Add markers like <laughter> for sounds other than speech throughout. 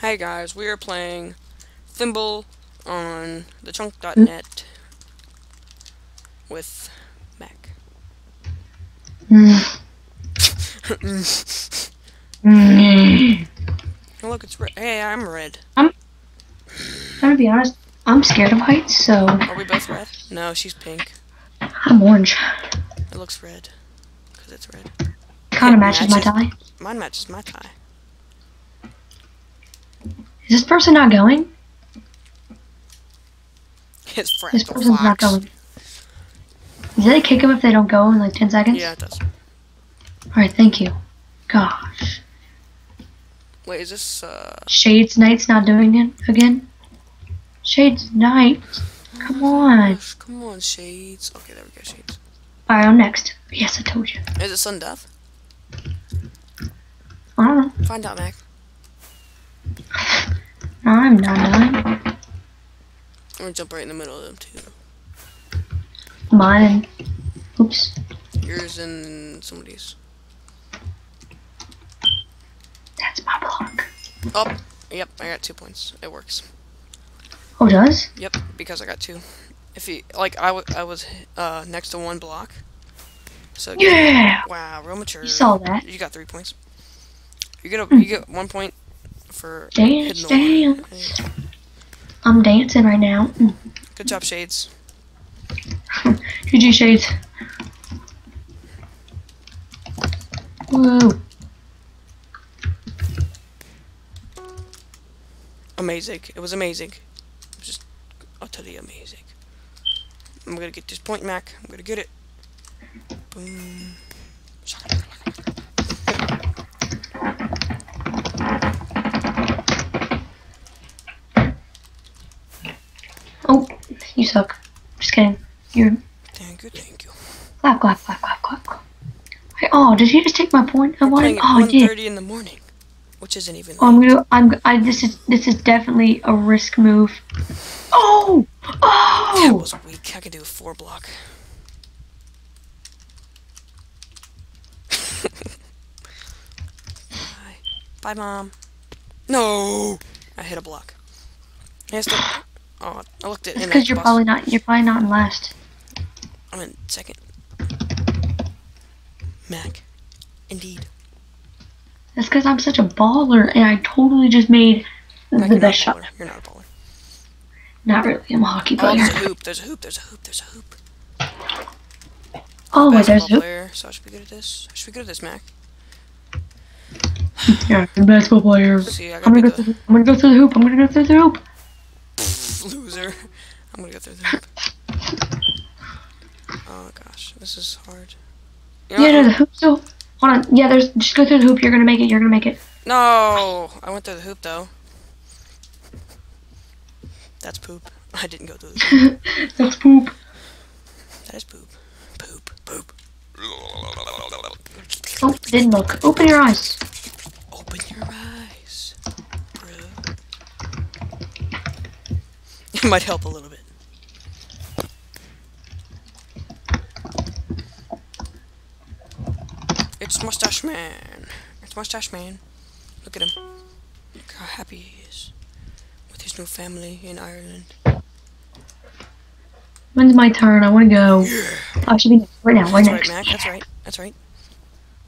Hey guys, we are playing Thimble on thechunk.net with Mak. Mm. Oh, <laughs> look, it's red. Hey, I'm red. I'm I'm gonna be honest. I'm scared of heights, so Are we both red? No, she's pink. I'm orange. It looks red. Because it's red. Kind of matches my tie. Mine matches my tie. Is this person not going? It's This Fractal person's not going. Does they kick them if they don't go in like 10 seconds? Yeah, it does. Alright, thank you. Gosh. Wait, is this, uh... Shades Knight's not doing it again? Shades Knight? Come on. Gosh, come on, Shades. Okay, there we go, Shades. Alright, I'm next. Yes, I told you. Is it Sun Death? I don't know. Find out, Mak. <laughs> I'm not done. I'm gonna jump right in the middle of them, too. Mine. Oops. Yours and somebody's. That's my block. Oh, yep, I got two points. It works. Oh, it does? Yep, because I got two. If you like, I, I was uh next to one block. So Yeah! wow, real mature. You saw that. You got three points. You get a, you get one point for Dance, dance. I'm dancing right now. Good job, Shades. <laughs> GG Shades. Woo. Amazing. It was amazing. It was just utterly amazing. I'm gonna get this point, Mak. I'm gonna get it. Boom. Oh, you suck. Just kidding. You're Thank you, thank you. clap, clap, clap, clap, clap. clap. Hey, oh, did he just take my point? I We're wanted. Oh, I did. in the morning, which isn't even. Oh, I'm gonna. I'm. I. This is. This is definitely a risk move. Oh. oh! That Oh. was weak. I could do a four block. <laughs> Bye. Bye, mom. No, I hit a block. Yes, the- oh, I looked at. In because you're bus. probably not. You're probably not in last. I'm in second. Mak, indeed. That's because I'm such a baller, and I totally just made Mak, the best shot. You're not a baller. Not really. I'm a hockey Oh, player. there's a hoop. There's a hoop. There's a hoop. There's a hoop. Oh, wait, there's a hoop. player. So I should be good at this. I should be good at this, Mak. Yeah, I'm a basketball player. See, I'm gonna go the. I'm gonna go through the hoop. I'm gonna go through the hoop. Loser. <laughs> I'm gonna go through the hoop. Oh gosh, this is hard. You know Yeah, no, the hoop still. Hold on. Yeah, there's. Just go through the hoop. You're gonna make it. You're gonna make it. No, I went through the hoop though. That's poop. <laughs> I didn't go through the hoop. <laughs> That's poop. That is poop. Poop. Poop. Oh, didn't look. Open your eyes. Open your eyes, bro. It might help a little bit. It's Mustache Man. It's Mustache Man. Look at him. Look how happy he is with his new family in Ireland. When's my turn? I want to go. Oh, I should be next. right now. Right That's right, next. Mak. That's right. That's right.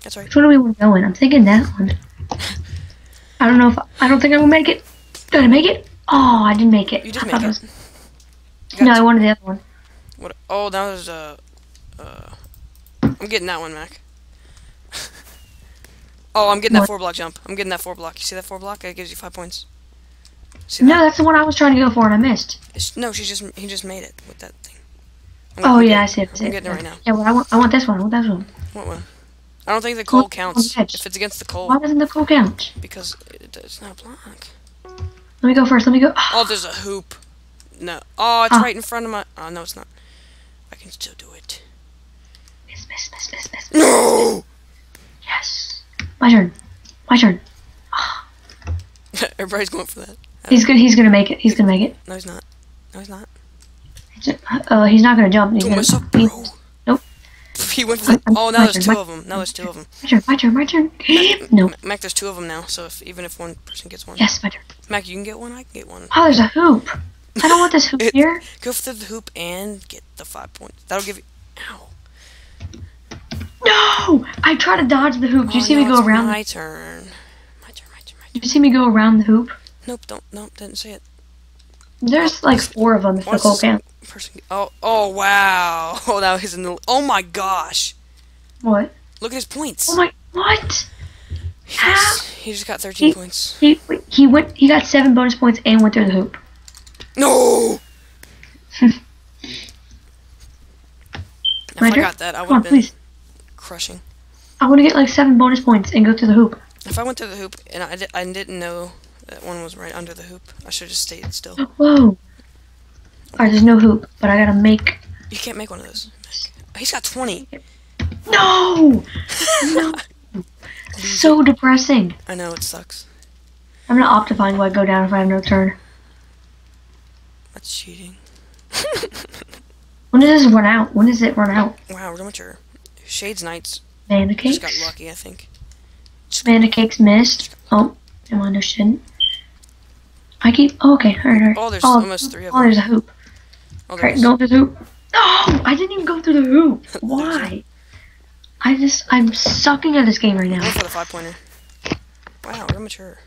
That's right. Which one do we want to go in? I'm thinking that one. <laughs> I don't know if I don't think I'm gonna make it. Did I make it? Oh, I didn't make it. You did I make it. was- No, I wanted the other one. What? Oh, that was uh, uh. I'm getting that one, Mak. <laughs> oh, I'm getting that four block jump. I'm getting that four block. You see that four block? It gives you five points. See No, that? that's the one I was trying to go for and I missed. It's, no, she just he just made it with that thing. I'm- Oh yeah, I see it. I see I'm it. getting it right now. Yeah, well, I want. I want this one. I want this one. What one? I don't think the coal counts. on the edge. If it's against the coal, Why doesn't the coal count? because it, it's not a block. Let me go first. Let me go. Oh, there's a hoop. No. Oh, it's Ah. right in front of my. Oh no, it's not. I can still do it. Miss, miss, miss, miss, miss. No. Yes. My turn. My turn. <laughs> Everybody's going for that. He's good. He's gonna make it. He's gonna make it. No, he's not. No, he's not. Uh, he's not gonna jump. He's Do gonna. myself, he- bro. He went for the. Oh, now there's two of them. Now there's two of them. My turn, my turn, my turn. No. Mak, there's two of them now. So if even if one person gets one, Yes, my turn. Mak, you can get one. I can get one. Oh, there's a hoop. I don't want this hoop <laughs> It- here. Go for the hoop and get the five points. That'll give you. Ow. No! I try to dodge the hoop. Did you Oh, see me go around? My turn. My turn. My turn. My turn. Did you see me go around the hoop? Nope. Don't. Nope. Didn't see it. There's like four of them if What's Nicole this can. person? Oh. Oh wow. <laughs> Oh, that was in the. Oh my gosh. What? Look at his points. Oh my, what? He just, he just got 13 He- points. He he went. He got seven bonus points and went through the hoop. No. <laughs> if I got that, I would have been please. crushing. I want to get like seven bonus points and go through the hoop. If I went to the hoop and I, di- I didn't know that one was right under the hoop, I should have just stayed still. Oh, whoa. Alright, there's no hoop, but I gotta make. You can't make one of those. He's got 20. No! <laughs> No! so depressing. I know it sucks. I'm gonna Optifine while I go down if I have no turn. That's cheating. When does this run out? When does it run out? Wow, we're mature. Shades Knights Mana just cakes? got lucky, I think. Mana cakes missed. Oh, no one understood. I keep. Oh, okay, alright, alright. Oh, there's oh, almost three of Oh, there's a hoop. Oh, Alright, go through the hoop. No! I didn't even go through the hoop. <laughs> Why? I just. I'm sucking at this game right now. Go for the five pointer. Wow, we're mature.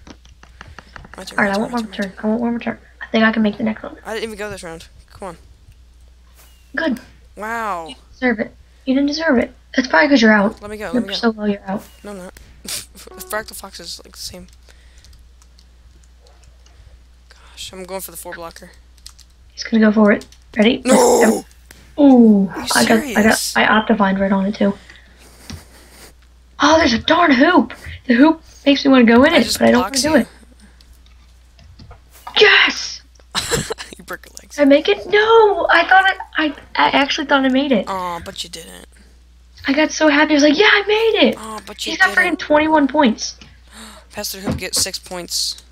My turn. Alright, I want one more turn. I want one more turn. I think I can make the next one. I didn't even go this round. Come on. Good. Wow. Deserve it. You didn't deserve it. It's probably because you're out. Let me go. Let me go. so low, you're out. No, I'm not. <laughs> Fractal Fox is like the same. Gosh, I'm going for the four blocker. He's gonna go for it. Ready? No! Ooh, I got, I got. I optifined right on it too. Oh, there's a darn hoop. The hoop makes me want to go in I it, but I don't want to do it. Yes! <laughs> you broke your legs. Did I make it? No, I thought I, I, I actually thought I made it. Oh, but you didn't. I got so happy. I was like, yeah, I made it. Oh, but you He's got freaking didn't. 21 points. Pass the hoop, get six points.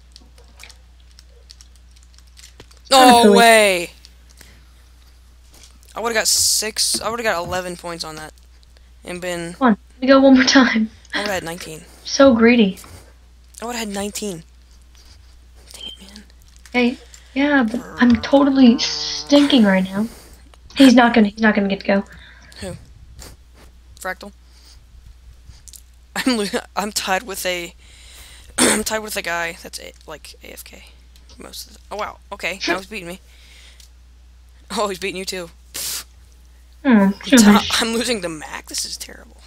<laughs> No way! I would've got six, I would've got 11 points on that. And been, Come on, me go one more time. I would've had 19. So greedy. I would've had 19. Dang it, man. Hey, yeah, but I'm totally stinking right now. He's not gonna. He's not gonna get to go. Who? Fractal. I'm <laughs> I'm tied with a <clears throat> I'm tied with a guy that's a, like AFK most of the Oh wow. Okay, now he's beating me. Oh, he's beating you too. Hmm. I'm, losing the Mak. This is terrible.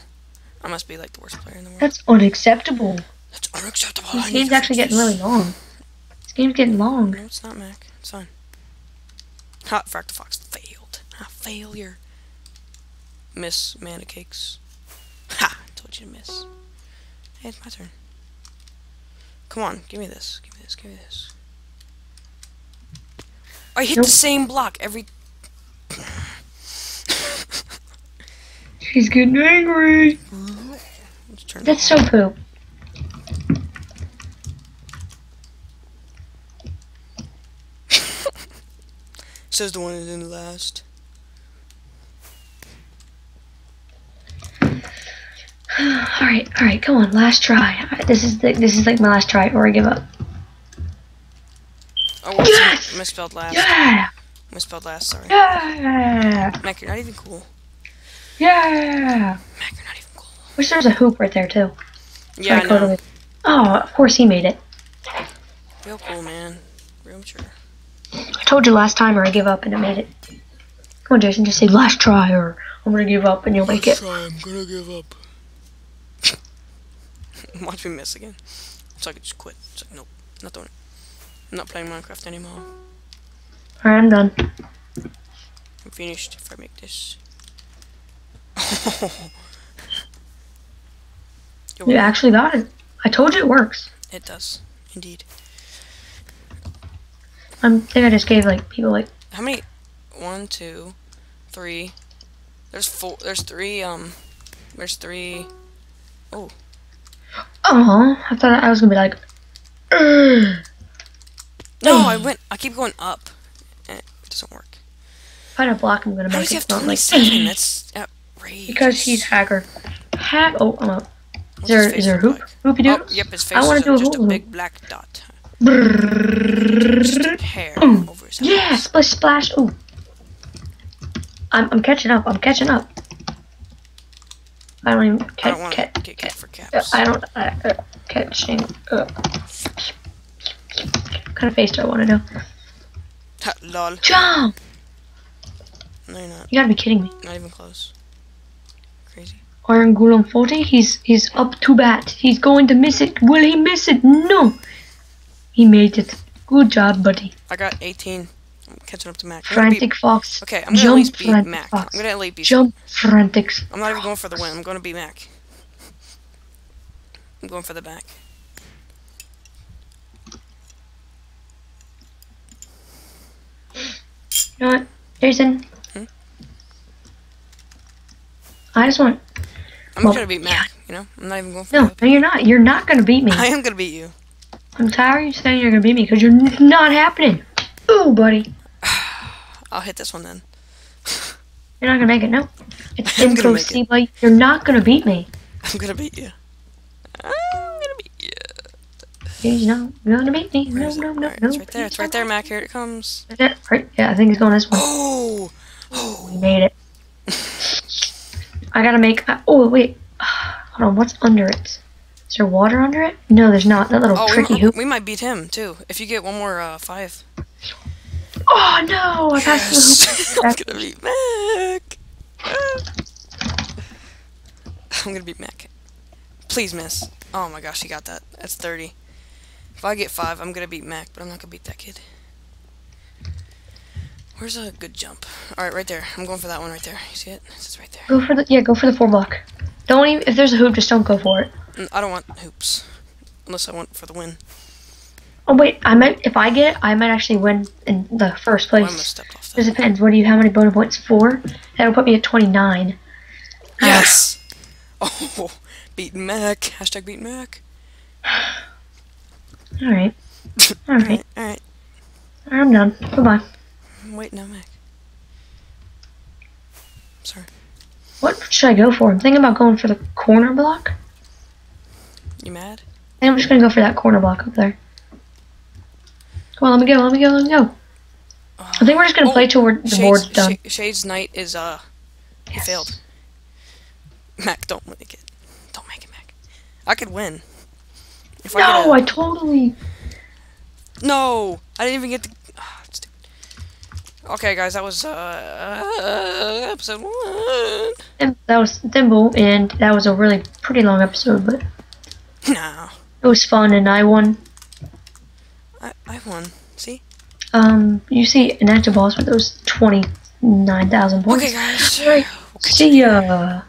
I must be like the worst player in the world. That's unacceptable. That's unacceptable. This I game's actually getting really long. This game's getting long. No, it's not Mak. It's fine. Hot Fractal Fox failed. A failure. Miss Mana Cakes. Ha! Told you to miss. Hey, it's my turn. Come on, give me this. Give me this. Give me this. I hit Nope. the same block every. She's getting angry. That's so poop. <laughs> Says the one that didn't last. <sighs> all right, all right, come on, last try. Right, this is the, this is like my last try, or I give up. Whoops, Yes! misspelled last. Yeah, Misspelled last. Sorry. yeah, Mak, you're not even cool. yeah. Mak, you're not even cool. Wish there was a hoop right there too. Yeah, I know. totally- Oh, of course he made it. Real cool, man. Real mature. I told you last time, or I give up, and it made it. Come on, Jason, just say last try, or I'm gonna give up, and you'll make it. Try, I'm gonna give up. <laughs> Watch me miss again. So I could just quit. It's like, nope, not doing it. I'm not playing Minecraft anymore. All right, I'm done. I'm finished if I make this. <laughs> Welcome. actually got it. I told you it works. It does, indeed. I think I just gave like people like How many? One, two, three. There's four. There's three. Um, there's three. oh I thought I was gonna be like "Ugh." No, I <sighs> went. I keep going up, it doesn't work. if I don't block I'm gonna How make it not like 27? That's outrageous. Because he's hacker. Hack. Oh, I'm up. Is there, is there a hoop? like? Hoopy Oh, doo? yep, his face I wanna a- do a just a big black dot. Hair Boom. over his Yeah, eyes. splish splash. Ooh. I'm, I'm catching up. I'm catching up. I don't even catch. I catch. don't want to catch, get kicked for uh, caps. I don't. Uh, uh, catching. Uh. What kind of face do I want to do? Ha, lol. Jump! No, you're not. You gotta be kidding me. Not even close. Crazy. IronGolem40, he's he's up to bat. He's going to miss it. Will he miss it? No. He made it. Good job, buddy. I got 18. I'm catching up to Mak. Frantic Fox. Okay, I'm gonna at least beat Mak. Fox. I'm gonna at least beat. Jump, Frantic. I'm not even going for the win. I'm gonna beat Mak. I'm going for the back. You know what, Jason? Hmm? I just want. I'm Well, gonna beat Mak. You know, I'm not even going for No, no, you're not. You're not gonna beat me. I am gonna beat you. I'm tired of you saying you're gonna beat me because you're not happening. Ooh, buddy. <sighs> I'll hit this one then. You're not gonna make it. No. It's <laughs> I'm gonna make intro, buddy. You're not gonna beat me. I'm gonna beat you. I'm gonna beat you. He's not gonna beat me. No, no, no, no. it's right there. It's right there, Mak. Here it comes. Right there. Right. Yeah, I think he's going this way. Oh! Oh! We made it. I gotta make. uh, Oh wait. <sighs> Hold on. What's under it? Is there water under it? No, there's not. That little Oh, tricky mi- hoop. we might beat him too. If you get one more uh, five. Oh no! I passed Yes! the <laughs> I'm gonna beat Mak. <sighs> I'm gonna beat Mak. Please miss. Oh my gosh, he got that. That's 30. If I get five, I'm gonna beat Mak, but I'm not gonna beat that kid. Where's a good jump? Alright, right there. I'm going for that one right there. You see it? It's right there. Go for the yeah. Go for the four block. Don't even. If there's a hoop, just don't go for it. Mm, I don't want hoops. Unless I want for the win. Oh wait. I might. If I get it, I might actually win in the first Oh, place. off It depends. What do you? How many bonus points? Four. That'll put me at twenty nine. Yes! <laughs> Oh, beat Mak. Hashtag beat Mak. <sighs> <sighs> <sighs> <coughs> All right. All right. Alright, alright. I'm done. Goodbye. Wait, no, Mak. Sorry. What should I go for? I'm thinking about going for the corner block. You mad? I think I'm just gonna go for that corner block up there. Come on, let me go, let me go, let me go. I think we're just gonna Oh, play till we're, the Shades, board's done. Sh- Shades Knight is, uh, he Yes. failed. Mak, don't make it. Don't make it, Mak. I could win. If I No, I totally. No! I didn't even get the. ah. Okay, guys, that was, uh, episode one. That was Thimble, and that was a really pretty long episode, but <laughs> No. it was fun, and I won. I, I won. See? Um, you see InactiveBoss with those twenty nine thousand points. Okay, guys. Alright, see ya.